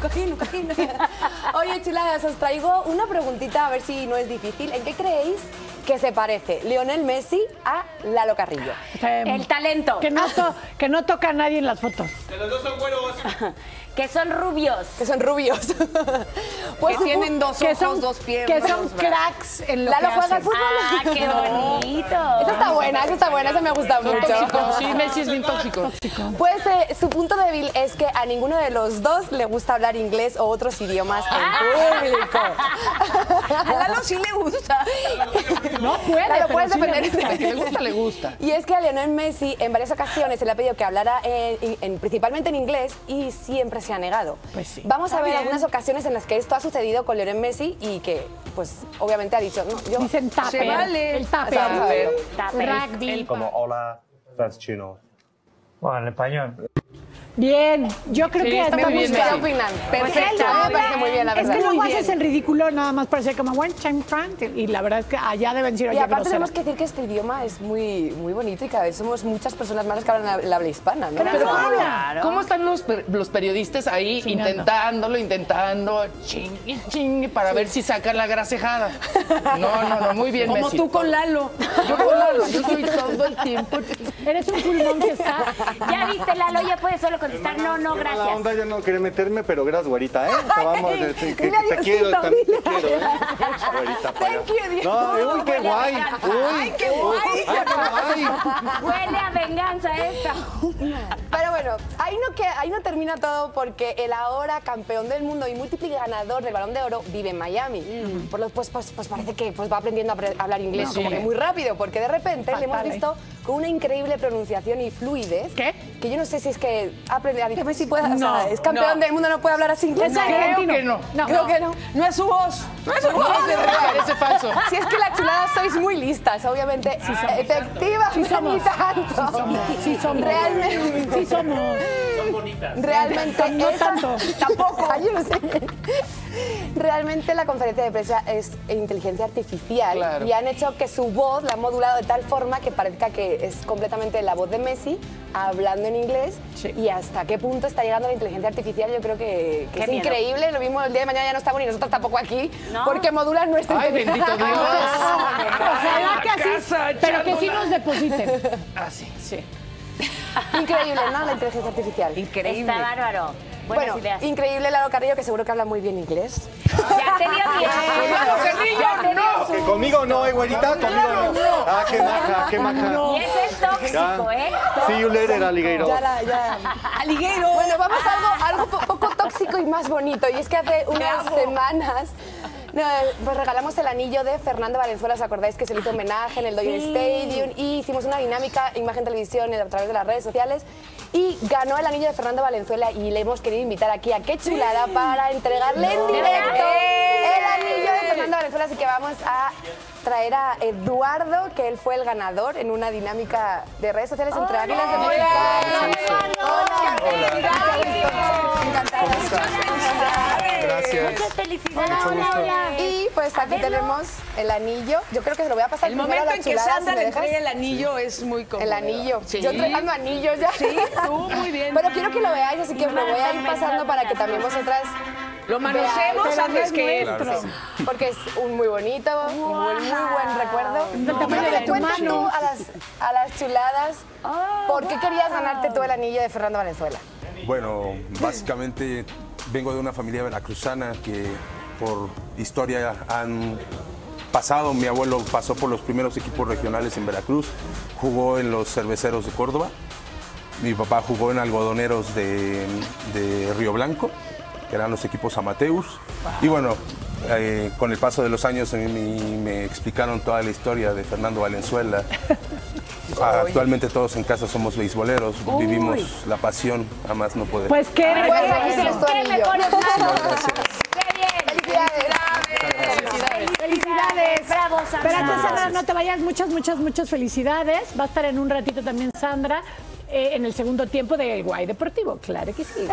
Cojín, cojín. Oye, chuladas, os traigo una preguntita a ver si no es difícil. ¿En qué creéis que se parece Lionel Messi a Lalo Carrillo? El talento. Que no, to- que no toca a nadie en las fotos. Que los dos son güeros. Que son rubios. Que son rubios. pues que tienen dos Que ojos, son, dos piernas. que son cracks en lo Lalo que juega al fútbol. Ah, qué bonito. Esa está buena, esa está buena, esa me gusta mucho. Tóxico, sí, Messi es bien tóxico. Pues eh, su punto débil es que a ninguno de los dos le gusta hablar inglés o otros idiomas en público. A Lalo sí le gusta. No puede, Lalo, pero puedes sí le defender. gusta. Al que le gusta, le gusta. Y es que a Lionel Messi en varias ocasiones se le ha pedido que hablara en- en- principalmente en inglés y siempre se ha negado. Pues sí. Vamos a Está ver bien. algunas ocasiones en las que esto ha sucedido con Lionel Messi y que, pues, obviamente ha dicho, no, yo... Dicen taper. Vale. El taper. Verlo. Taper. Rugby. como hola, that's chino. Bueno, en español. Bien, yo creo Sí, que está me muy gusta. Perfecto. Me parece muy bien, la Es verdad. que luego Muy bien. haces el ridículo nada más para ser como one time front y la verdad es que allá deben decir, Y oye, aparte grosera. tenemos que decir que este idioma es muy, muy bonito y cada vez somos muchas personas más que hablan el habla hispana, ¿no? Pero Pero ¿cómo, habla. cómo están los, per- los periodistas ahí Chingando. intentándolo, intentando, ching, ching, para ver si sacan la grasejada? No, no, no, muy bien, Como Messi. tú con Lalo. Yo con Lalo, yo estoy todo el tiempo. Eres un pulmón que está... Ya viste, Lalo, ya puedes solo contestar no, no, La gracias. onda yo no quería meterme, pero gracias, güerita, ¿eh? Te vamos, te, te- que- Dile que te adiósito, quiero, también te quiero, ¿eh? Güerita, para Thank you, Diego. No, uy, qué guay. Uy, qué guay. Ay, qué guay. Huele a venganza esta. Pero bueno, ahí no, que, ahí no termina todo porque el ahora campeón del mundo y múltiple ganador del Balón de Oro vive en Miami. Por lo, pues, pues, pues parece que pues, va aprendiendo a hablar inglés No, como sí. que muy rápido, porque de repente le hemos Fatal, ¿eh? visto con una increíble pronunciación y fluidez. ¿Qué? Que yo no sé si es que ha dicho, "Pues sí puede, o sea, No, es campeón no. del mundo, no puede hablar así inglés. Es Creo que no. No. Creo que no. No es su voz. No, eso no, parece falso. Si es que las chuladas sois muy listas, obviamente. Efectivamente, Sí somos. ni tanto. Sí somos. Realmente. Sí somos. Realmente No esa- tanto. Tampoco. Ay, yo no sé. Realmente la conferencia de prensa es inteligencia artificial Claro. y han hecho que su voz la han modulado de tal forma que parezca que es completamente la voz de Messi hablando en inglés Sí. y hasta qué punto está llegando la inteligencia artificial yo creo que, es miedo. increíble lo mismo el día de mañana ya no estamos ni nosotros tampoco aquí No. porque modulan nuestra Ay, inteligencia. bendito Dios. Ojalá que así, pero que sí nos depositen. Ah, sí, sí. Increíble ¿no? la inteligencia artificial Increíble. Está bárbaro. Buenas bueno, ideas. increíble Lalo Carrillo, que seguro que habla muy bien inglés. Ya te dio tiempo. Lalo Carrillo, no. Que conmigo no, eh, güerita, conmigo no. Ah, qué maja, qué maja. Y ese es tóxico, Ya. ¿eh? See you later, alligator. Ya, la- ya. Aliguero. Bueno, vamos a algo, algo po- poco tóxico y más bonito. Y es que hace unas semanas no, pues regalamos el anillo de Fernando Valenzuela. ¿Os acordáis que se le hizo homenaje en el Dodger Sí. Stadium? Y hicimos una dinámica, imagen televisión a través de las redes sociales. Y ganó el anillo de Fernando Valenzuela y le hemos querido invitar aquí a Qué Chulada para entregarle en directo el anillo de Fernando Valenzuela. Así que vamos a traer a Eduardo, que él fue el ganador en una dinámica de redes sociales entre Águilas de Gracias. Muchas felicidades. Y pues aquí tenemos el anillo. Yo creo que se lo voy a pasar El primero a momento la en que chulada, Sandra le entrega el anillo es muy cómodo. El anillo. Sí. Yo entregando anillos ya. Sí, tú, muy bien. Pero quiero que lo veáis, así que lo voy a ir pasando para que también vosotras Lo manoseemos antes que él. Porque es un muy bonito, un muy, muy buen recuerdo. De le tu cuentes tú mano. a las, a las chuladas por qué querías ganarte tú el anillo de Fernando Valenzuela. Bueno, básicamente vengo de una familia veracruzana que por historia han pasado. Mi abuelo pasó por los primeros equipos regionales en Veracruz, jugó en los cerveceros de Córdoba. Mi papá jugó en algodoneros de, Río Blanco, que eran los equipos amateurs. Y bueno, eh, con el paso de los años me explicaron toda la historia de Fernando Valenzuela. Actualmente todos en casa somos beisboleros, vivimos la pasión, a más no poder. Pues qué Pues aquí tienes tu ¿Qué anillo. mejor. ¡Qué bien! Felicidades. Felicidades. Bravo, Sandra. Espérate, Sandra, no te vayas. Muchas, muchas, muchas felicidades. Va a estar en un ratito también Sandra eh, en el segundo tiempo de Guay Deportivo. Claro que sí.